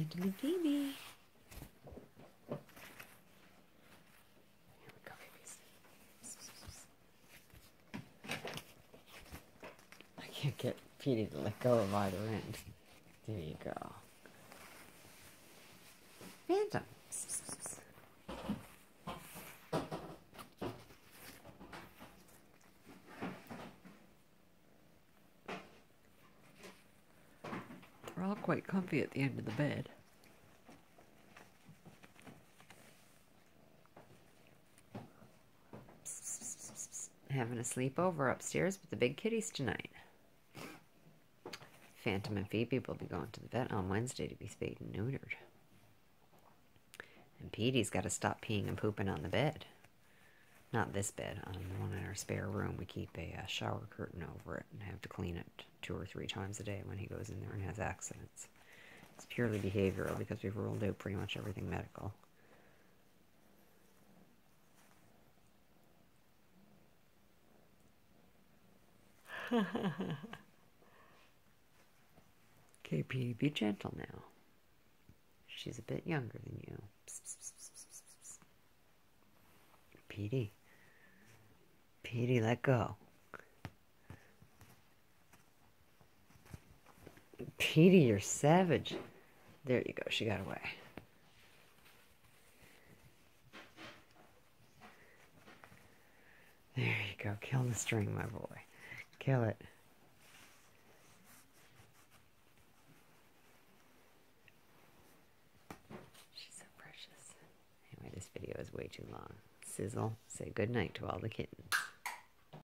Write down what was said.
Go, babies. I can't get Petey to let go of either end. There you go. Phantom. Quite comfy at the end of the bed. Having a sleepover upstairs with the big kitties tonight. Phantom and Phoebe will be going to the vet on Wednesday to be spayed and neutered. And Petey's got to stop peeing and pooping on the bed. Not this bed, on the one in our spare room. We keep a uh, shower curtain over it and have to clean it two or three times a day when he goes in there and has accidents. It's purely behavioral because we've ruled out pretty much everything medical. KP, be gentle now. She's a bit younger than you. Petey. Petey, let go. Petey, you're savage. There you go. She got away. There you go. Kill the string, my boy. Kill it. She's so precious. Anyway, this video is way too long. Sizzle, say good night to all the kittens.